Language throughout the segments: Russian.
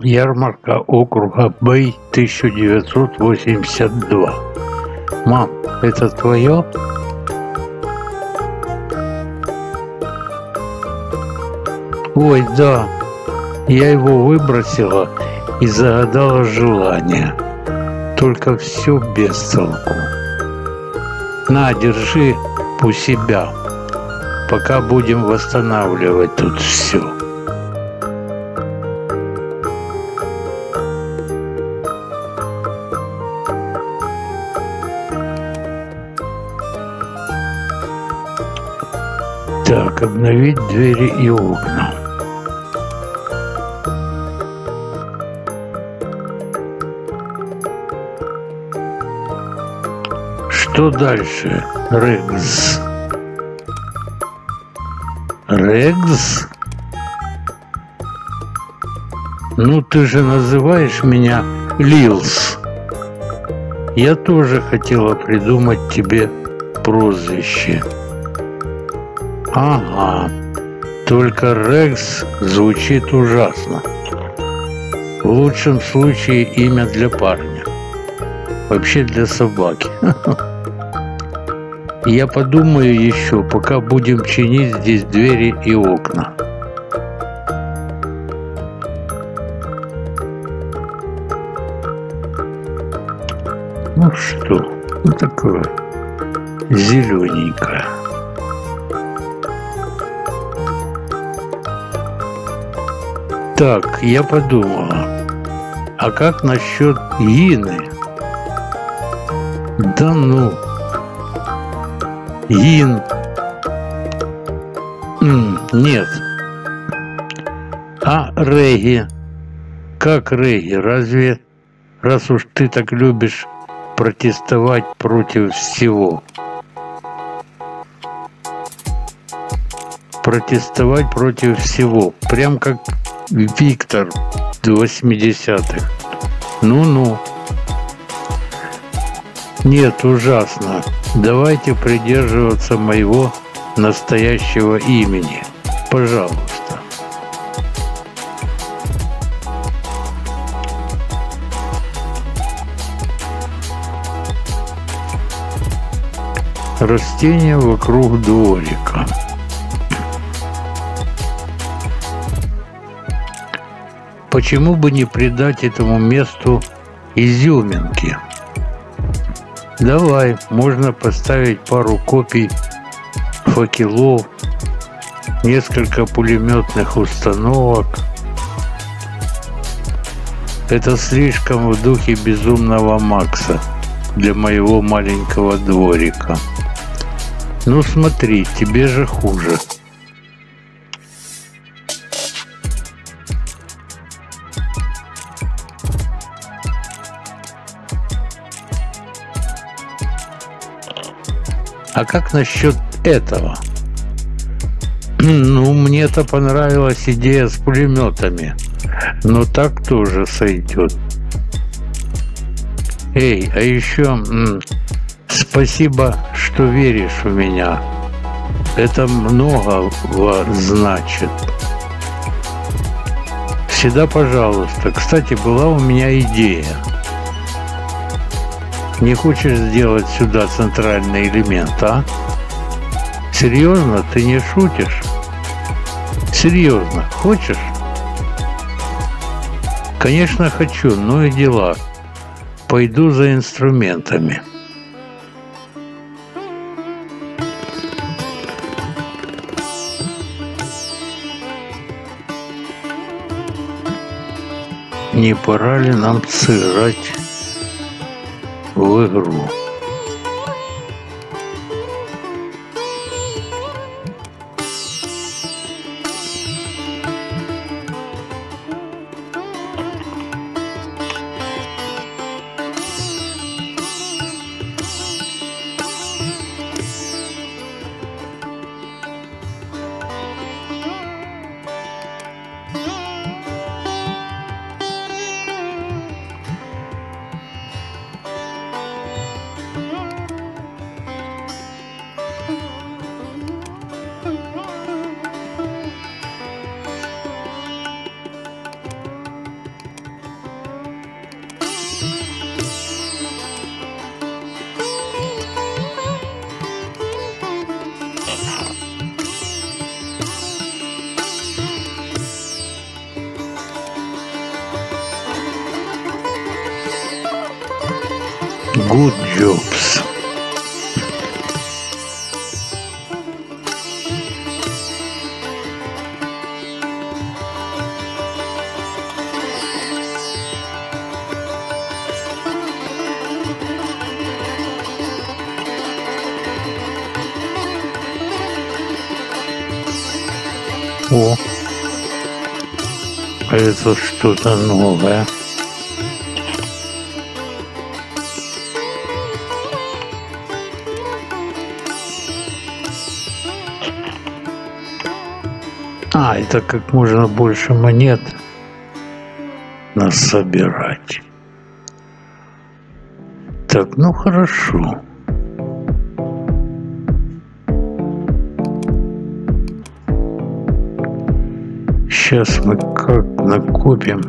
Ярмарка округа Бэй 1982. Мам, это твое? Ой, да, я его выбросила и загадала желание. Только все без толку. На, держи у себя, пока будем восстанавливать тут все. Так, обновить двери и окна. Что дальше, Рекс? Рекс? Ну, ты же называешь меня Лилс. Я тоже хотела придумать тебе прозвище. Ага, только Рекс звучит ужасно. В лучшем случае имя для парня. Вообще для собаки. Я подумаю еще, пока будем чинить здесь двери и окна. Ну что, ну такое зелененькое. Так, я подумала, а как насчет Ины? Да ну, Ин. М, нет. А Регги? Как Регги? Разве, раз уж ты так любишь протестовать против всего? Протестовать против всего. Прям как Виктор 80-х. Ну-ну. Нет, ужасно. Давайте придерживаться моего настоящего имени. Пожалуйста. Растения вокруг дворика. Почему бы не придать этому месту изюминки? Давай, можно поставить пару копий факелов, несколько пулеметных установок. Это слишком в духе безумного Макса для моего маленького дворика. Ну смотри, тебе же хуже. А как насчет этого? Ну, мне-то понравилась идея с пулеметами. Но так тоже сойдет. Эй, а еще спасибо, что веришь в меня. Это много значит. Всегда пожалуйста. Кстати, была у меня идея. Не хочешь сделать сюда центральный элемент, а? Серьезно? Ты не шутишь? Серьезно? Хочешь? Конечно, хочу, но и дела. Пойду за инструментами. Не пора ли нам сыграть в Good jobs. О, это что-то новое. А, это как можно больше монет нас собирать. Так, ну хорошо. Сейчас мы как накопим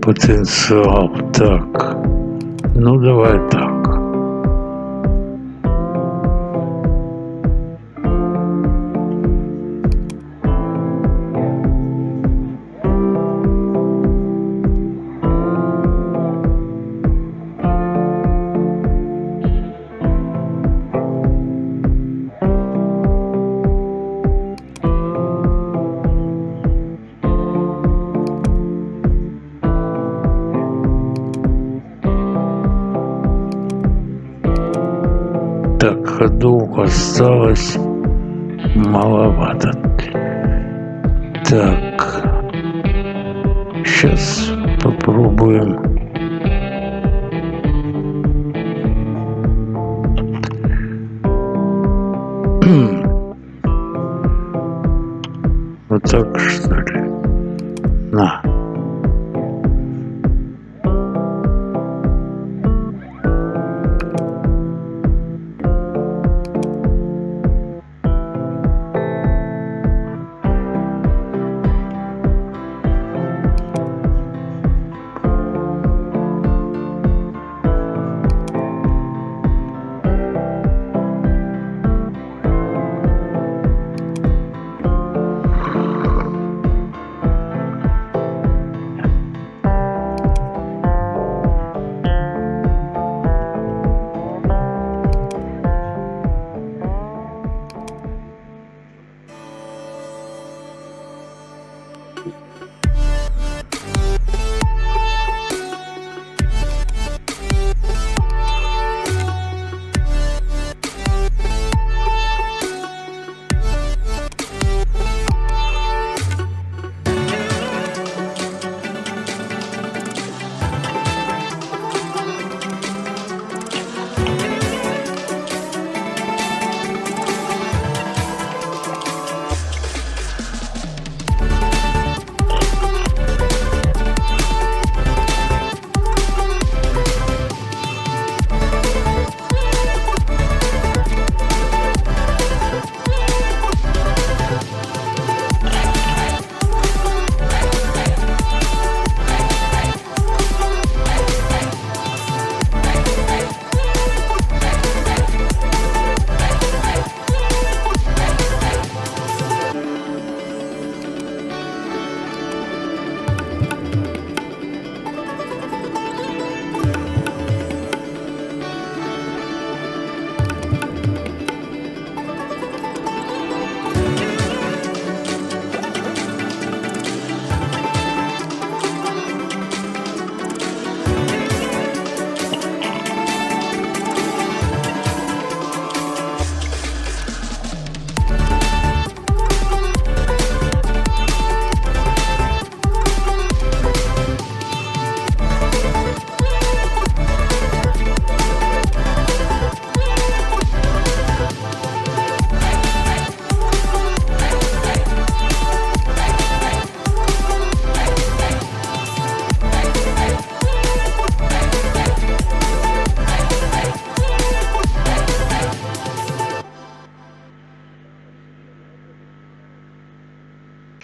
потенциал. Так, ну давай так. Ходов осталось маловато. Так, сейчас попробуем. Вот так что ли? На.